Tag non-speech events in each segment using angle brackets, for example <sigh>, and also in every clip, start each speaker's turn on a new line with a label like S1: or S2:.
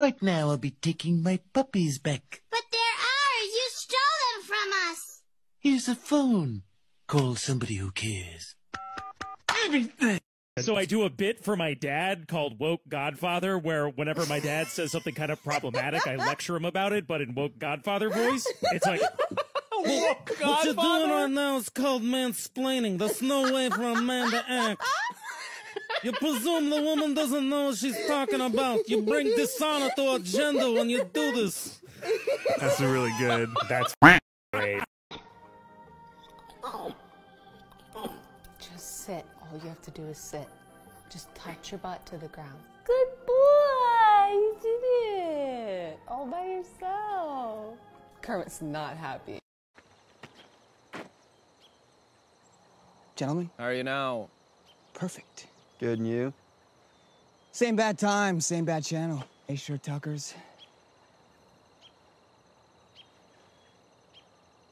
S1: Right now I'll be taking my puppies back.
S2: But they're ours. You stole them from us.
S1: Here's a phone. Call somebody who cares. Everything.
S3: So I do a bit for my dad called Woke Godfather, where whenever my dad says something kind of problematic, I lecture him about it, but in Woke Godfather voice. It's like,
S4: What you're doing right now is called mansplaining. There's no way for a man to act. You presume the woman doesn't know what she's talking about. You bring dishonor to our gender when you do this.
S3: that's really good. That's great.
S5: Just sit. All you have to do is sit. Just touch your butt to the ground. Good boy! You did it! All by yourself. Kermit's not happy.
S6: Gentlemen,
S7: How are you now?
S6: perfect.
S7: Good, and you?
S6: Same bad time, same bad channel. Hey, sure, Tuckers.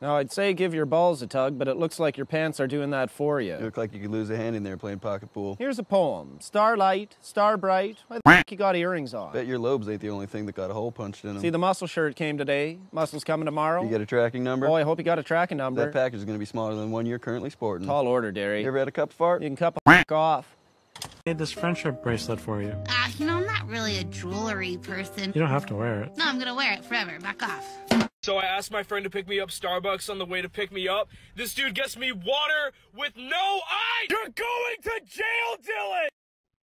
S7: Now, I'd say give your balls a tug, but it looks like your pants are doing that for you.
S8: You look like you could lose a hand in there playing pocket pool.
S7: Here's a poem. Starlight, star bright. Why the f- you got earrings on?
S8: Bet your lobes ain't the only thing that got a hole punched in them.
S7: See, the muscle shirt came today. Muscle's coming tomorrow.
S8: you get a tracking number?
S7: Oh, I hope you got a tracking number.
S8: that package is going to be smaller than one you're currently sporting.
S7: Tall order, Derry.
S8: You ever had a cup fart?
S7: You can cup a f- off.
S3: Made this friendship bracelet for you.
S2: Ah, you know, I'm not really a jewelry person.
S3: You don't have to wear it.
S2: No, I'm gonna wear it forever. Back off.
S9: So I asked my friend to pick me up Starbucks on the way to pick me up. This dude gets me water with no ice. You're going to jail, Dylan.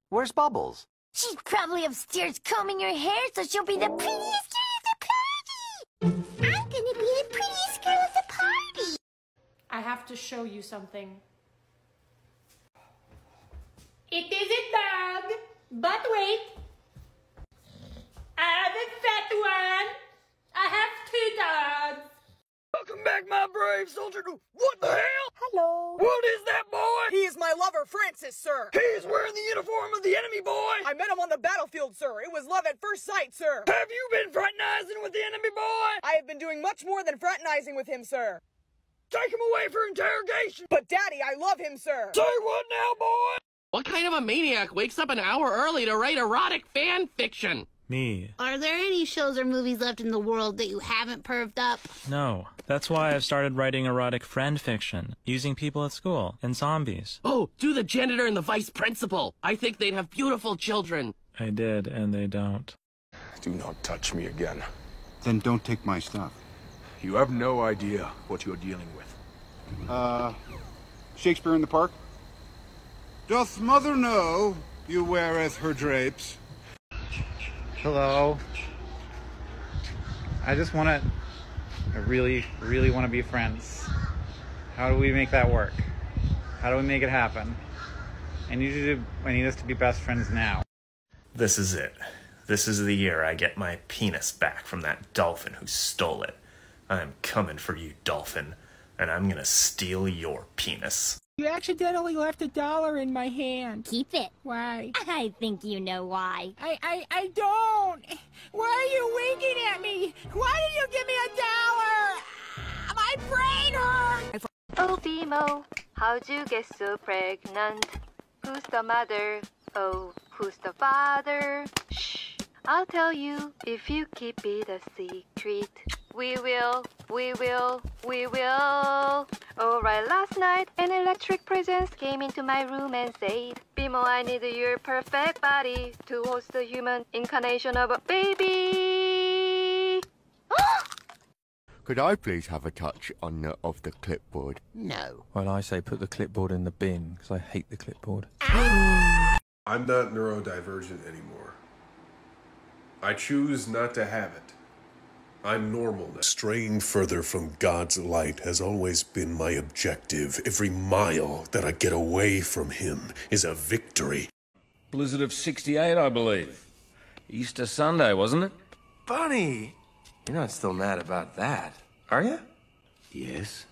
S10: Where's Bubbles?
S2: She's probably upstairs combing her hair so she'll be the prettiest girl at the party. I'm gonna be the prettiest girl at the party.
S11: I have to show you something. It is a dog, but wait. I have a fat one. I have two dogs.
S9: Welcome back, my brave soldier. What the hell?
S5: Hello.
S9: What is that boy?
S12: He is my lover, Francis, sir.
S9: He's wearing the uniform of the enemy, boy.
S12: I met him on the battlefield, sir. It was love at first sight, sir.
S9: Have you been fraternizing with the enemy, boy?
S12: I have been doing much more than fraternizing with him, sir.
S9: Take him away for interrogation.
S12: But, Daddy, I love him, sir.
S9: Say what now, boy?
S10: What kind of a maniac wakes up an hour early to write erotic fan fiction?
S3: Me.
S2: Are there any shows or movies left in the world that you haven't perved up?
S3: No. That's why I've started writing erotic friend fiction, using people at school and zombies.
S10: Oh, do the janitor and the vice principal. I think they'd have beautiful children.
S3: I did, and they don't.
S13: Do not touch me again.
S14: Then don't take my stuff.
S13: You have no idea what you're dealing with.
S14: Uh, Shakespeare in the Park? Doth mother know you weareth her drapes?
S15: Hello. I just want to. I really, really want to be friends. How do we make that work? How do we make it happen? I need you to. I need us to be best friends now.
S16: This is it. This is the year I get my penis back from that dolphin who stole it. I'm coming for you, dolphin, and I'm gonna steal your penis.
S17: You accidentally left a dollar in my hand.
S2: Keep it.
S17: Why?
S2: I think you know why.
S17: I, I, I don't. Why are you winking at me? Why did you give me a dollar? My brain hurts.
S18: Oh, BMO, how'd you get so pregnant? Who's the mother? Oh, who's the father? Shh, I'll tell you if you keep it a secret. We will, we will, we will. Alright, last night an electric presence came into my room and said, BMO, I need your perfect body to host the human incarnation of a baby. <gasps>
S19: Could I please have a touch on the, of the clipboard?
S18: No.
S20: Well, I say put the clipboard in the bin because I hate the clipboard.
S13: I'm not neurodivergent anymore. I choose not to have it. I'm normal now.
S21: Straying further from God's light has always been my objective. Every mile that I get away from Him is a victory.
S22: Blizzard of 68, I believe. Easter Sunday, wasn't it?
S23: Bunny! You're not still mad about that, are you?
S22: Yes.